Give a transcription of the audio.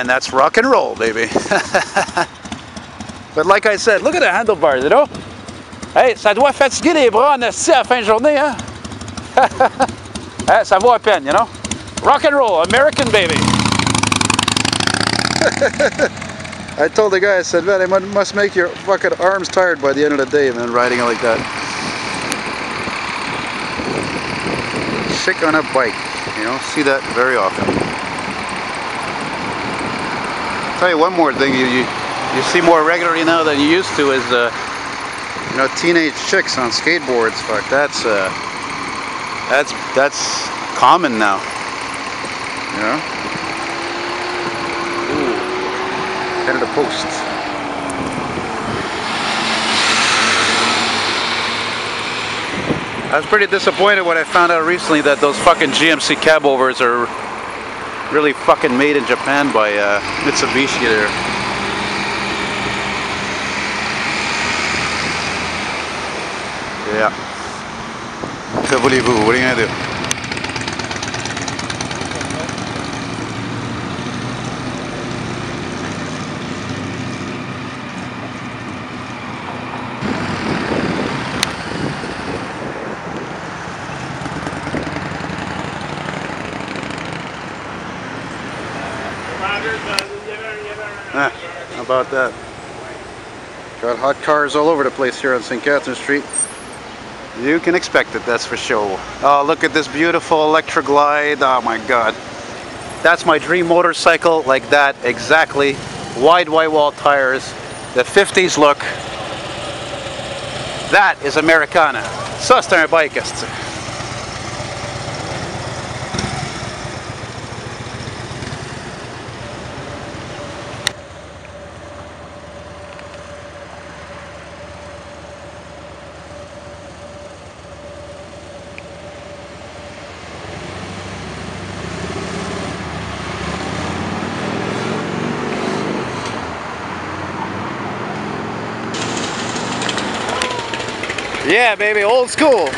And that's rock and roll, baby. but like I said, look at the handlebars, you know? Hey, ça doit fatiguer les bras en esti à la fin de journée, hein? ça vaut à peine, you know? Rock and roll, American baby. I told the guy, I said, man, it must make your fucking arms tired by the end of the day, man, riding it like that. Sick on a bike, you know, see that very often. Tell you one more thing you, you, you see more regularly now than you used to is, uh, you know, teenage chicks on skateboards. Fuck, that's, uh, that's, that's common now. You know? Ooh. Headed to post. I was pretty disappointed when I found out recently that those fucking GMC cabovers are really fucking made in Japan by uh, Mitsubishi there. Yeah. Voulez-vous? What are you gonna do? Ah, how about that? Got hot cars all over the place here on St. Catherine Street. You can expect it, that's for sure. Oh, look at this beautiful Electra Glide. Oh my God. That's my dream motorcycle, like that, exactly. Wide white wall tires, the 50s look. That is Americana. Så står. Yeah, baby, old school.